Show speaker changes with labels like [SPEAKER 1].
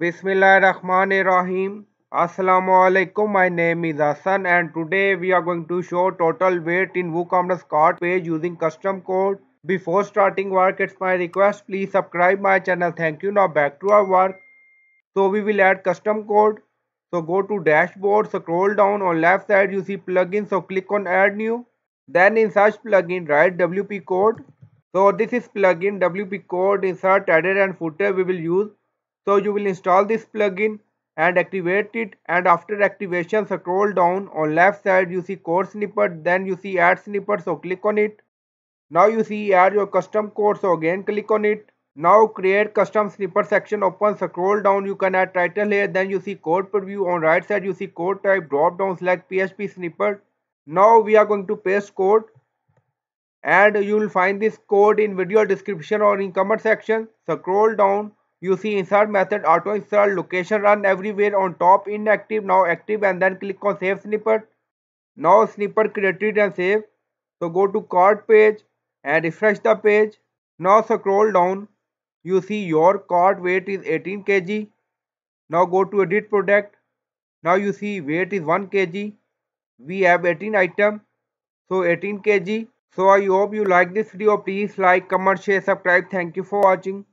[SPEAKER 1] Bismillahirrahmanirrahim. Assalamu alaikum. My name is Hassan and today we are going to show total weight in WooCommerce cart page using custom code. Before starting work, it's my request please subscribe my channel. Thank you. Now back to our work. So we will add custom code. So go to dashboard, scroll down on left side you see plugin. So click on add new. Then in search plugin write WP code. So this is plugin WP code insert header and footer we will use so you will install this plugin and activate it. And after activation scroll down. On left side you see code snippet. Then you see add snippet. So click on it. Now you see add your custom code so again click on it. Now create custom snippet section open. Scroll down. You can add title here. Then you see code preview. On right side you see code type. Drop down select PHP snippet. Now we are going to paste code. And you will find this code in video description or in comment section. Scroll down you see insert method auto insert location run everywhere on top inactive now active and then click on save snippet. Now snippet created and save so go to cart page and refresh the page. Now scroll down. You see your cart weight is 18 kg. Now go to edit product. Now you see weight is 1 kg. We have 18 item. So 18 kg. So i hope you like this video. Please like comment share subscribe. Thank you for watching